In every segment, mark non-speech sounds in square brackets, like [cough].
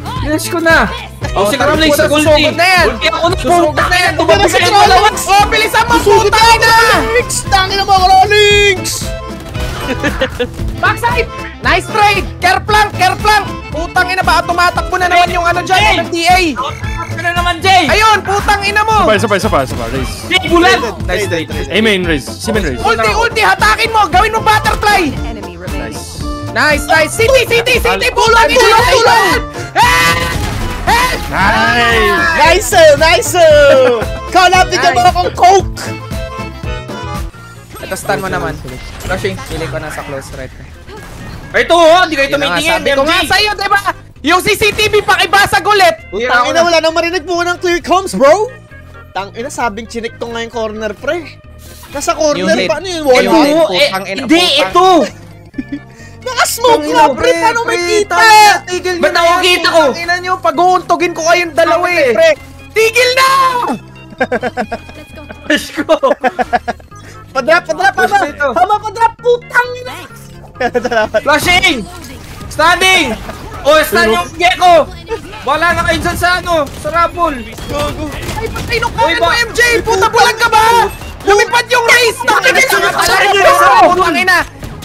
Flash ko na. Oh, si Cramling sa ulti. Susugod na yan. Ulti ako na. Susugod na yan. Tumabi ka yung dalawa. Oh, bilisan mo, putang na! Links! Tangin na mga Links! Backside! Nice trade! Kerplank! Kerplank! Putang ina ba? Tumatakbo na naman yung ano dyan, ng DA! Ano na naman, Jay? Ayun! Putang ina mo! Sabay, sabay, sabay, sabay. Race. Jay, bulan. Nice trade. A main race. Si main race. Ulti, ulti! Hatakin mo! Gawin mo butterfly! Nice, nice! City, city, city! Tulong! Help! Help! Nice! Nice! Nice! Kalapit ka Nice. mo akong coke! Ito stun mo naman. Flushing. Pili ko na sa close right. Ay, ito, oh. Hindi kayo na nga, tumitingin. sabi ko nga sa'yo, diba? Yung CCTV pakibasag ulit! Tangin na wala nang marinig mo ng clear comms, bro! Tangin na sabing chinik to nga yung corner, pre. Nasa corner, paano yun? Yung Wall mo? Eh, Hindi, ito. [laughs] Naka-smoke na, pre! Paano may kita? Tigil Ba't? Pag-uuntogin ko kayong dalawa eh, pre! Tigil na! Flash ko. Padrap, padrap, Push hama! Hama, padrap! Putang ina! Flashing! Standing! Oh, stun yung gecko! Wala na kayo dyan sa ano, sa Rabble. Ay, patay nung kanan mo, MJ! Puta bulag ka ba? Lumipad yung race! Tigil na! Tigil Tigil na! Putang ina!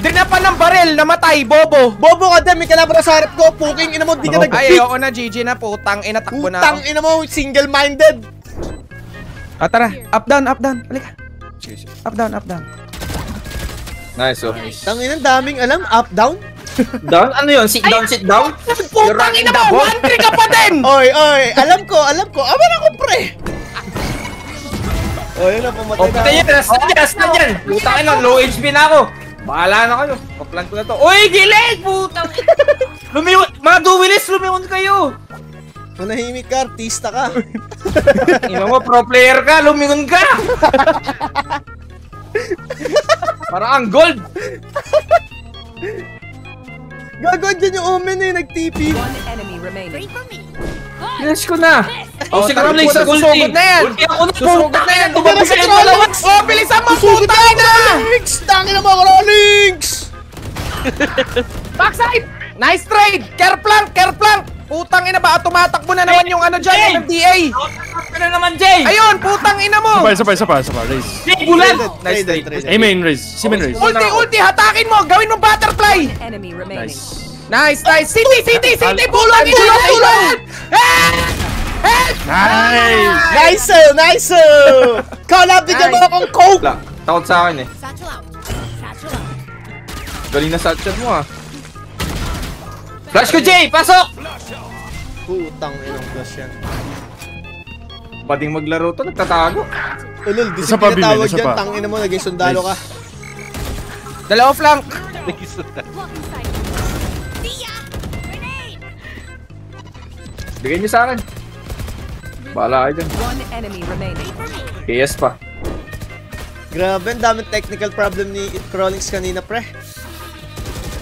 Drinapan ng barel, namatay, bobo! Bobo ka din, may kalaban sa harap ko. Puking ina mo, di ka nag-pick. Ay, ayoko na, GG na, putang ina, takbo na Putang ina mo, single-minded. Ah, tara, up, down, up, down, halika. Up, down, up, down. Nice, oh. Tangin ang daming alam, up, down. [laughs] Down? Ano yun? Sit down, sit down? Putang ina mo, one trick ka pa din! [laughs] Oy, oy, alam ko, alam ko. Aman ako, pre. Oh, yun na, pumatay Oh, patay yan. Last na yan, last na yan. Putang ina, low HP na ako. Bahala na kayo. Kaplan ko na to. Uy, gilid! Putang ina. Lumiwan. Mga duwilis, lumiwan kayo. Manahimik ka, artista ka. Ina mo, pro player ka, lumingon ka! Parang ang gold! Gagawin dyan yung omen eh, nag-TP. One enemy remaining. Flash ko na! Oh, si tara, Cramling sa puta, ulti! na yan. Ulti ako na! Susugod na yan. Tumabi Tumabi ka ka yung na, dalawa! Oh, bilisan mo, ina! Links! Tangin na mga Links! Backside! Nice trade! Kerplank! Kerplank! Putang ina ba? Tumatakbo na naman yung ano dyan, ng DA! Ano na naman, Jay? Ayun, putang ina mo! Sabay, sabay, sabay, sabay. Race. Jay, bulan! Nice Trade, trade. trade. A main race. Si main race. Ulti, ulti! Hatakin mo! Gawin mo butterfly! Enemy remaining. Nice. Nice, nice! City, city, city! Tulong! Help! Help! Nice! Nice! Nice! Kalapit ka mo Nice. akong coke! Takot sa akin eh. Galing na satchel mo ah. Flash ko, Jay! Pasok! Putang inang flash yan. Bading maglaro to, nagtatago. Ulol, di sa pinatawag pa. tangin na mo, naging sundalo ka. Dalawa flank! Bigay niyo sa akin. Bahala kayo dyan. KS pa. Grabe, ang daming technical problem ni Crawlings kanina, pre.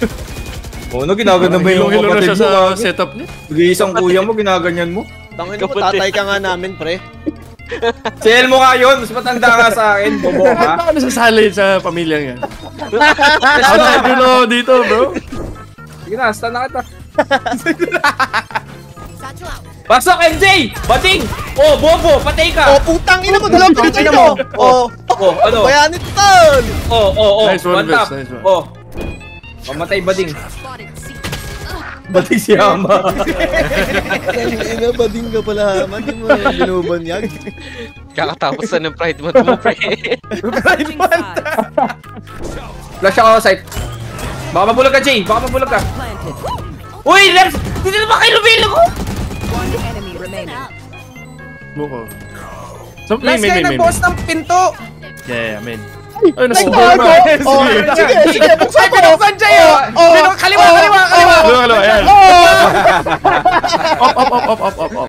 [laughs] O ano, ginaganyan mo yung Hilo-hilo na kapatid siya mo. sa ah. setup niya. Bigay isang kuya mo, ginaganyan mo. Tangin mo, tatay ka nga namin, pre. Sel mo nga yun, mas matanda ka sa akin, bobo ka. Ano sasali sa pamilya niya? [laughs] Ano ka gulo dito, bro? Sige na, stun na kita. Pasok, MJ! Bading! Oh, bobo, patay Oh, ka! putang ina mo, dalawang Putang ina mo! Oh, Oh, ano? bayanit tol! Oh, oh, oh, Nice one, Vince, tap. nice one. Oh. Pamatay bading. Bading si Hama. [laughs] Ina, bading ka pala, man. Di mo binubanyag. Kakatapos na ng pride month mo, pre. Switching sides. Flash ako site. Baka mabulag ka, Jay. Baka mabulag ka. Uy, Lems! Dito na ba kayo lumilo ko? One enemy remaining. Buko. So, main, Last main, guy main. nagbukas ng pinto! Yeah, yeah, main. Ay, ano? ba? Oh, sige, sige, buksan ko! pinuksan Jay! Oh! Oh, Kaliwa, oh, kaliwa, kaliwa! Kaliwa, kaliwa, ayan. Oh! [laughs] Up, up, up, up, up, up, up.